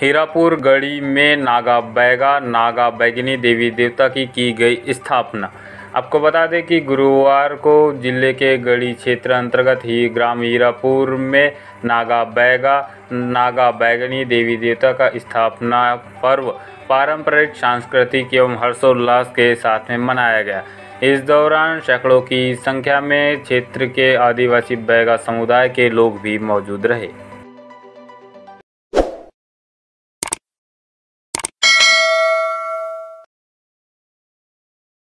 हीरापुर गढ़ी में नागा बैगा, नागा बैगनी देवी देवता की की गई स्थापना। आपको बता दें कि गुरुवार को ज़िले के गढ़ी क्षेत्र अंतर्गत ही ग्राम हीरापुर में नागा बैगा, नागा बैगनी देवी देवता का स्थापना पर्व पारंपरिक, सांस्कृतिक एवं हर्षोल्लास के साथ में मनाया गया। इस दौरान सैकड़ों की संख्या में क्षेत्र के आदिवासी बैगा समुदाय के लोग भी मौजूद रहे।